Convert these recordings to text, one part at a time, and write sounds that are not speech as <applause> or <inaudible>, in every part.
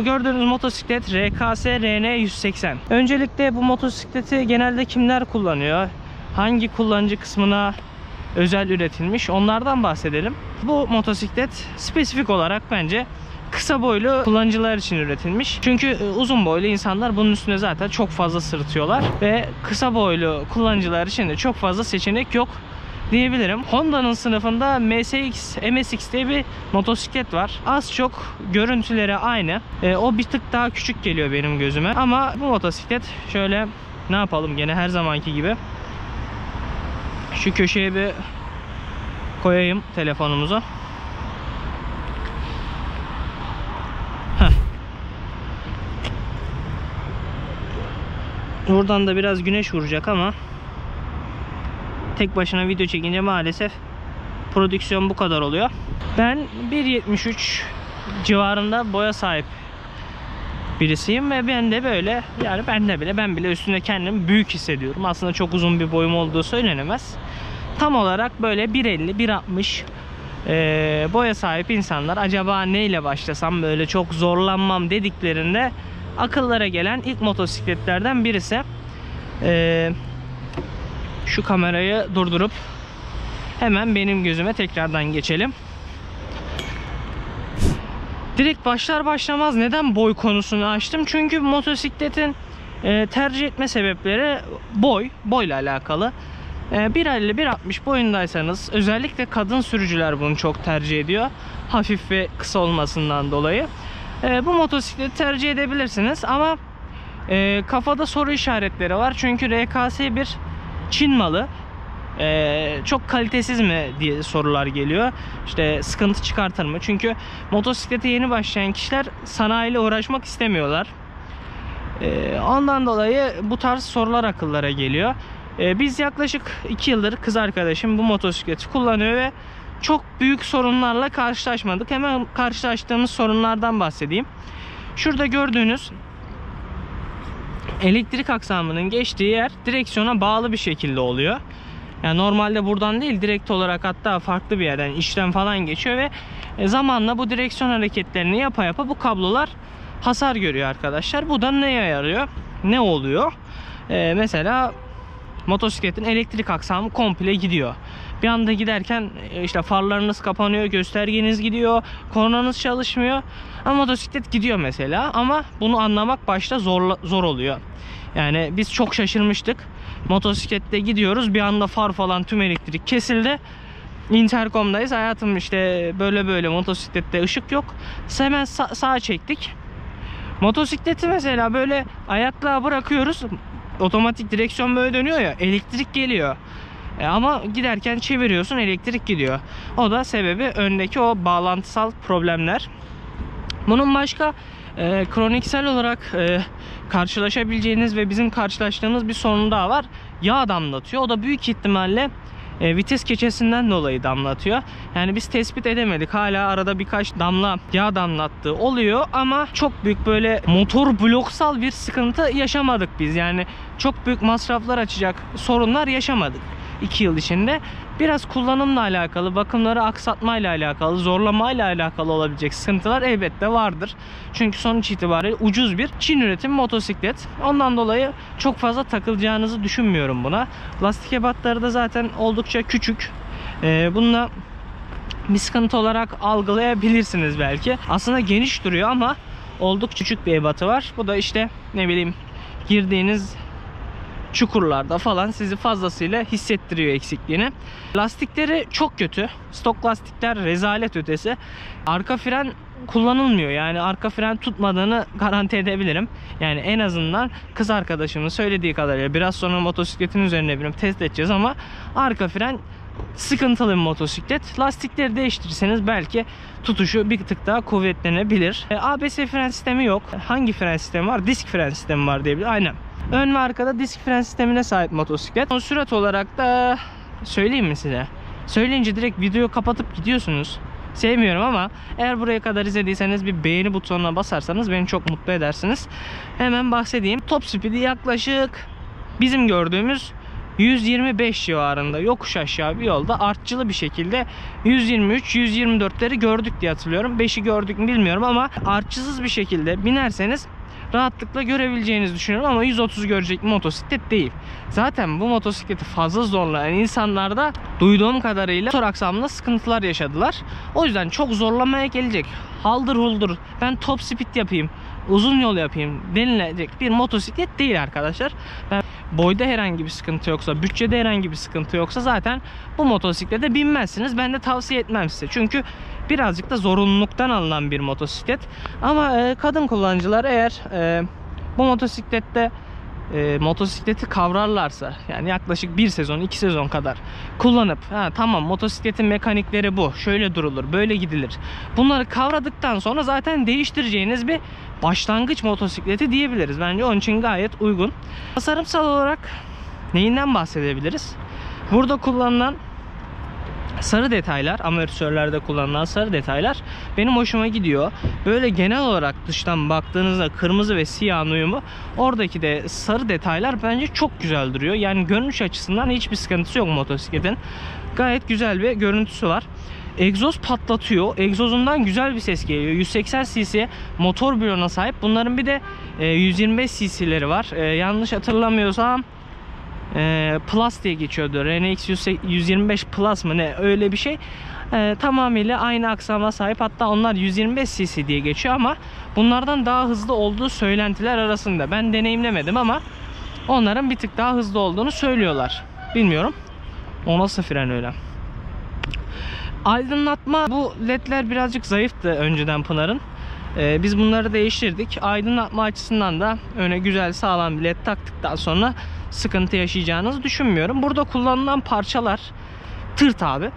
Bu gördüğünüz motosiklet RKS RN 180. Öncelikle bu motosikleti genelde kimler kullanıyor? Hangi kullanıcı kısmına özel üretilmiş? Onlardan bahsedelim. Bu motosiklet spesifik olarak bence kısa boylu kullanıcılar için üretilmiş. Çünkü e, uzun boylu insanlar bunun üstüne zaten çok fazla sırıtıyorlar ve kısa boylu kullanıcılar için de çok fazla seçenek yok diyebilirim. Honda'nın sınıfında MSX, MSX diye bir motosiklet var. Az çok görüntüleri aynı. E, o bir tık daha küçük geliyor benim gözüme. Ama bu motosiklet şöyle ne yapalım gene her zamanki gibi. Şu köşeye bir koyayım telefonumuzu. Buradan da biraz güneş vuracak ama tek başına video çekince maalesef prodüksiyon bu kadar oluyor. Ben 1.73 civarında boya sahip birisiyim ve ben de böyle yani ben de bile ben bile üstünde kendimi büyük hissediyorum. Aslında çok uzun bir boyum olduğu söylenemez. Tam olarak böyle 1.50 1.60 e, boya sahip insanlar acaba neyle başlasam böyle çok zorlanmam dediklerinde akıllara gelen ilk motosikletlerden birisi. E, şu kamerayı durdurup hemen benim gözüme tekrardan geçelim. Direkt başlar başlamaz neden boy konusunu açtım? Çünkü motosikletin e, tercih etme sebepleri boy, boyla alakalı. E, 1.50-1.60 boyundaysanız özellikle kadın sürücüler bunu çok tercih ediyor. Hafif ve kısa olmasından dolayı. E, bu motosikleti tercih edebilirsiniz ama e, kafada soru işaretleri var. Çünkü RKS bir Çin malı. Ee, çok kalitesiz mi diye sorular geliyor. İşte sıkıntı çıkartır mı? Çünkü motosiklete yeni başlayan kişiler sanayiyle uğraşmak istemiyorlar. Ee, ondan dolayı bu tarz sorular akıllara geliyor. Ee, biz yaklaşık 2 yıldır kız arkadaşım bu motosikleti kullanıyor ve çok büyük sorunlarla karşılaşmadık. Hemen karşılaştığımız sorunlardan bahsedeyim. Şurada gördüğünüz elektrik aksamının geçtiği yer direksiyona bağlı bir şekilde oluyor. Yani normalde buradan değil direkt olarak hatta farklı bir yerden işlem falan geçiyor ve e, zamanla bu direksiyon hareketlerini yapa yapa bu kablolar hasar görüyor arkadaşlar. Bu da neye yarıyor? Ne oluyor? Ee, mesela motosikletin elektrik aksamı komple gidiyor. Bir anda giderken e, işte farlarınız kapanıyor, göstergeniz gidiyor, kornanız çalışmıyor. Ama motosiklet gidiyor mesela ama bunu anlamak başta zor, zor oluyor. Yani biz çok şaşırmıştık. Motosiklette gidiyoruz bir anda far falan tüm elektrik kesildi. Intercom'dayız. Hayatım işte böyle böyle motosiklette ışık yok. Hemen sa sağa çektik. Motosikleti mesela böyle ayaklığa bırakıyoruz. Otomatik direksiyon böyle dönüyor ya. Elektrik geliyor. E ama giderken çeviriyorsun elektrik gidiyor. O da sebebi öndeki o bağlantısal problemler. Bunun başka e, kroniksel olarak e, karşılaşabileceğiniz ve bizim karşılaştığımız bir sorun daha var. Yağ damlatıyor. O da büyük ihtimalle e, vites keçesinden dolayı damlatıyor. Yani biz tespit edemedik. Hala arada birkaç damla yağ damlattığı oluyor ama çok büyük böyle motor bloksal bir sıkıntı yaşamadık biz. Yani çok büyük masraflar açacak sorunlar yaşamadık. 2 yıl içinde biraz kullanımla alakalı, bakımları aksatmayla alakalı, zorlamayla alakalı olabilecek sıkıntılar elbette vardır. Çünkü sonuç itibariyle ucuz bir Çin üretim motosiklet. Ondan dolayı çok fazla takılacağınızı düşünmüyorum buna. Lastik ebatları da zaten oldukça küçük. Ee, bununla bir sıkıntı olarak algılayabilirsiniz belki. Aslında geniş duruyor ama oldukça küçük bir ebatı var. Bu da işte ne bileyim girdiğiniz çukurlarda falan sizi fazlasıyla hissettiriyor eksikliğini. Lastikleri çok kötü. Stok lastikler rezalet ötesi. Arka fren kullanılmıyor. Yani arka fren tutmadığını garanti edebilirim. Yani en azından kız arkadaşımın söylediği kadarıyla biraz sonra motosikletin üzerine binip test edeceğiz ama arka fren sıkıntılı bir motosiklet. Lastikleri değiştirirseniz belki tutuşu bir tık daha kuvvetlenebilir. E, ABS fren sistemi yok. Hangi fren sistemi var? Disk fren sistemi var diyebilir. Aynen. Ön ve arkada disk fren sistemine sahip motosiklet. O sürat olarak da söyleyeyim mi size? Söyleyince direkt videoyu kapatıp gidiyorsunuz. Sevmiyorum ama eğer buraya kadar izlediyseniz bir beğeni butonuna basarsanız beni çok mutlu edersiniz. Hemen bahsedeyim. Top speed'i yaklaşık bizim gördüğümüz 125 civarında yokuş aşağı bir yolda artçılı bir şekilde 123-124'leri gördük diye hatırlıyorum. 5'i gördük mü bilmiyorum ama artçısız bir şekilde binerseniz rahatlıkla görebileceğinizi düşünüyorum ama 130 görecek motosiklet değil. Zaten bu motosikleti fazla zorlayan insanlar da duyduğum kadarıyla motor aksamında sıkıntılar yaşadılar. O yüzden çok zorlamaya gelecek. Haldır huldur ben top speed yapayım uzun yol yapayım denilecek bir motosiklet değil arkadaşlar. Ben boyda herhangi bir sıkıntı yoksa, bütçede herhangi bir sıkıntı yoksa zaten bu motosiklete binmezsiniz. Ben de tavsiye etmem size. Çünkü birazcık da zorunluluktan alınan bir motosiklet. Ama e, kadın kullanıcılar eğer e, bu motosiklette e, motosikleti kavrarlarsa yani yaklaşık bir sezon iki sezon kadar kullanıp ha, tamam motosikletin mekanikleri bu şöyle durulur böyle gidilir. Bunları kavradıktan sonra zaten değiştireceğiniz bir başlangıç motosikleti diyebiliriz. Bence onun için gayet uygun. Tasarımsal olarak neyinden bahsedebiliriz? Burada kullanılan sarı detaylar amortisörlerde kullanılan sarı detaylar benim hoşuma gidiyor. Böyle genel olarak dıştan baktığınızda kırmızı ve siyah uyumu oradaki de sarı detaylar bence çok güzel duruyor. Yani görünüş açısından hiçbir sıkıntısı yok motosikletin. Gayet güzel bir görüntüsü var. Egzoz patlatıyor. Egzozundan güzel bir ses geliyor. 180 cc motor bloğuna sahip. Bunların bir de 125 e, cc'leri var. E, yanlış hatırlamıyorsam e, Plus diye geçiyordu. RNX 125 Plus mı ne öyle bir şey. E, tamamıyla aynı aksama sahip. Hatta onlar 125 cc diye geçiyor ama bunlardan daha hızlı olduğu söylentiler arasında. Ben deneyimlemedim ama onların bir tık daha hızlı olduğunu söylüyorlar. Bilmiyorum. O nasıl fren öyle. Aydınlatma bu ledler birazcık zayıftı önceden Pınar'ın. Ee, biz bunları değiştirdik. Aydınlatma açısından da öne güzel sağlam bir led taktıktan sonra sıkıntı yaşayacağınızı düşünmüyorum. Burada kullanılan parçalar tırt abi.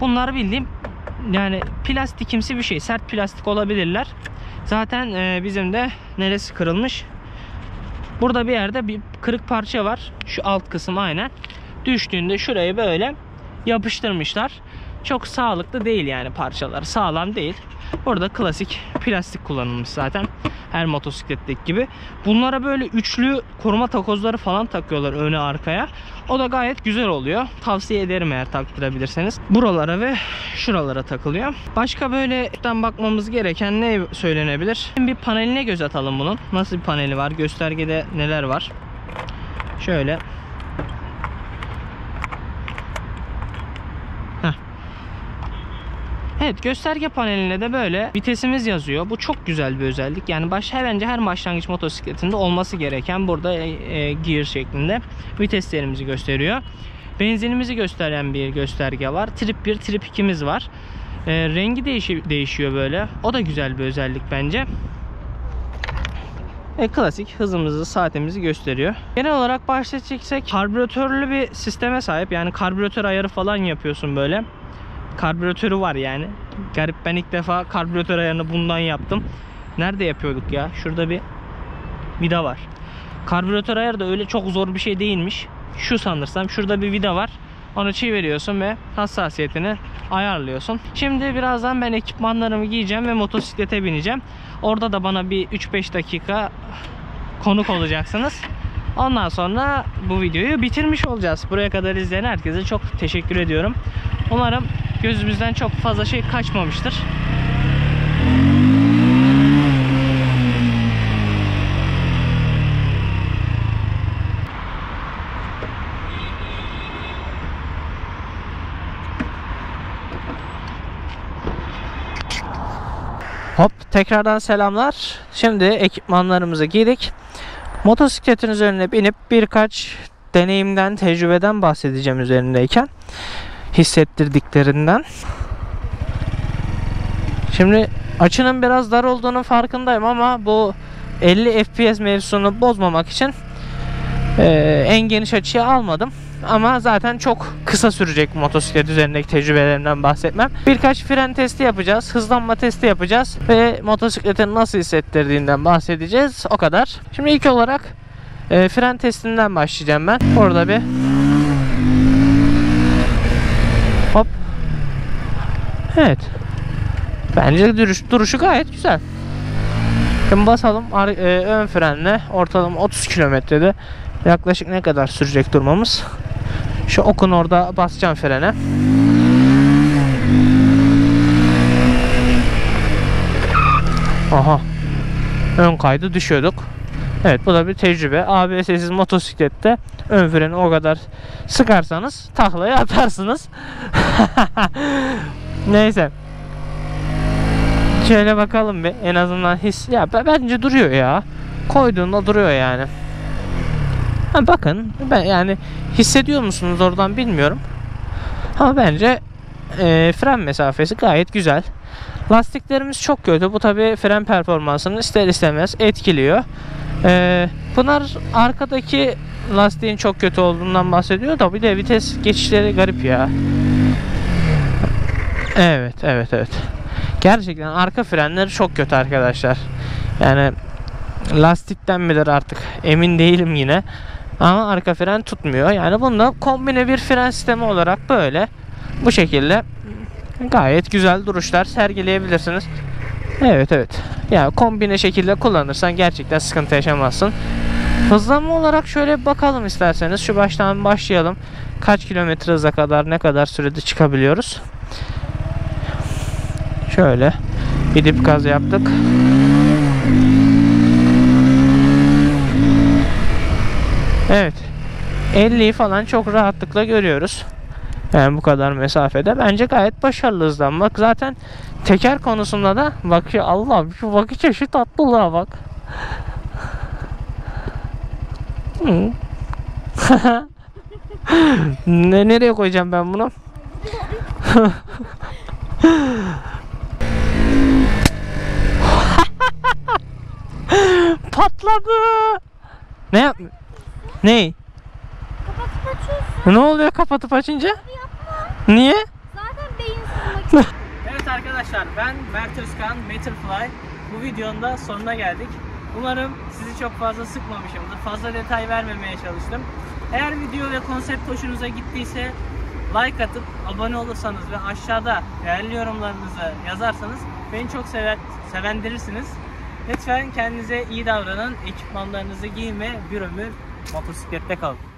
Bunlar bildiğim yani plastikimsi bir şey. Sert plastik olabilirler. Zaten e, bizim de neresi kırılmış? Burada bir yerde bir kırık parça var. Şu alt kısım aynen. Düştüğünde şurayı böyle yapıştırmışlar. Çok sağlıklı değil yani parçalar. Sağlam değil. Burada klasik plastik kullanılmış zaten. Her motosikletteki gibi. Bunlara böyle üçlü koruma takozları falan takıyorlar öne arkaya. O da gayet güzel oluyor. Tavsiye ederim eğer taktırabilirseniz. Buralara ve şuralara takılıyor. Başka böyle bakmamız gereken ne söylenebilir? Bir paneline göz atalım bunun. Nasıl bir paneli var? Göstergede neler var? Şöyle Evet gösterge panelinde de böyle vitesimiz yazıyor. Bu çok güzel bir özellik. Yani baş, bence her başlangıç motosikletinde olması gereken burada e, e, gear şeklinde viteslerimizi gösteriyor. Benzinimizi gösteren bir gösterge var. Trip 1, trip 2'miz var. E, rengi değişi, değişiyor böyle. O da güzel bir özellik bence. E, klasik hızımızı, saatimizi gösteriyor. Genel olarak bahsedeceksek karbüratörlü bir sisteme sahip. Yani karbüratör ayarı falan yapıyorsun böyle karbüratörü var yani. Garip ben ilk defa karbüratör ayarını bundan yaptım. Nerede yapıyorduk ya? Şurada bir vida var. Karbüratör ayarı da öyle çok zor bir şey değilmiş. Şu sanırsam şurada bir vida var. Onu çeviriyorsun ve hassasiyetini ayarlıyorsun. Şimdi birazdan ben ekipmanlarımı giyeceğim ve motosiklete bineceğim. Orada da bana bir 3-5 dakika konuk olacaksınız. Ondan sonra bu videoyu bitirmiş olacağız. Buraya kadar izleyen herkese çok teşekkür ediyorum. Umarım gözümüzden çok fazla şey kaçmamıştır. Hop tekrardan selamlar. Şimdi ekipmanlarımızı giydik. Motosikletin üzerine binip birkaç deneyimden, tecrübeden bahsedeceğim üzerindeyken hissettirdiklerinden. Şimdi açının biraz dar olduğunu farkındayım ama bu 50 FPS mevzusunu bozmamak için e, en geniş açıyı almadım. Ama zaten çok kısa sürecek motosiklet üzerindeki tecrübelerimden bahsetmem. Birkaç fren testi yapacağız. Hızlanma testi yapacağız. Ve motosikletin nasıl hissettirdiğinden bahsedeceğiz. O kadar. Şimdi ilk olarak e, fren testinden başlayacağım ben. Orada bir Hop. Evet. Bence duruş, duruşu gayet güzel. Şimdi basalım e, ön frenle ortalama 30 kilometrede Yaklaşık ne kadar sürecek durmamız? Şu okun orada basacağım frene. Aha. Ön kaydı düşüyorduk. Evet bu da bir tecrübe. ABS'siz motosiklette ön freni o kadar sıkarsanız taklaya atarsınız. <laughs> Neyse. Şöyle bakalım bir en azından his. Ya bence duruyor ya. Koyduğunda duruyor yani. Ha, bakın ben yani hissediyor musunuz oradan bilmiyorum. Ama bence e, fren mesafesi gayet güzel. Lastiklerimiz çok kötü. Bu tabi fren performansını ister istemez etkiliyor. E, Pınar arkadaki lastiğin çok kötü olduğundan bahsediyor da bir de vites geçişleri garip ya. Evet, evet, evet. Gerçekten arka frenleri çok kötü arkadaşlar. Yani lastikten midir artık emin değilim yine. Ama arka fren tutmuyor. Yani bunda kombine bir fren sistemi olarak böyle bu şekilde gayet güzel duruşlar sergileyebilirsiniz. Evet evet. Ya kombine şekilde kullanırsan gerçekten sıkıntı yaşamazsın. Hızlanma olarak şöyle bakalım isterseniz. Şu baştan başlayalım. Kaç kilometre hıza kadar ne kadar sürede çıkabiliyoruz? Şöyle bir dip gaz yaptık. Evet. 50'yi falan çok rahatlıkla görüyoruz. Yani bu kadar mesafede. Bence gayet başarılı hızlanmak. Zaten teker konusunda da bak ya Allah şu bakış şu tatlılığa bak. <laughs> Ne nereye koyacağım ben bunu? <laughs> Patladı. Ne yap? Ne? Kapatıp açıyorsun. Ne oluyor kapatıp açınca? Yapma. Niye? Zaten beyinsiz makine. <laughs> Evet arkadaşlar ben Mert Özkan, Matterfly. Bu videonun da sonuna geldik. Umarım sizi çok fazla sıkmamışımdır. Fazla detay vermemeye çalıştım. Eğer video ve konsept hoşunuza gittiyse like atıp abone olursanız ve aşağıda değerli yorumlarınızı yazarsanız beni çok sever, sevendirirsiniz. Lütfen kendinize iyi davranın. Ekipmanlarınızı giyin ve bir ömür motosiklette kalın.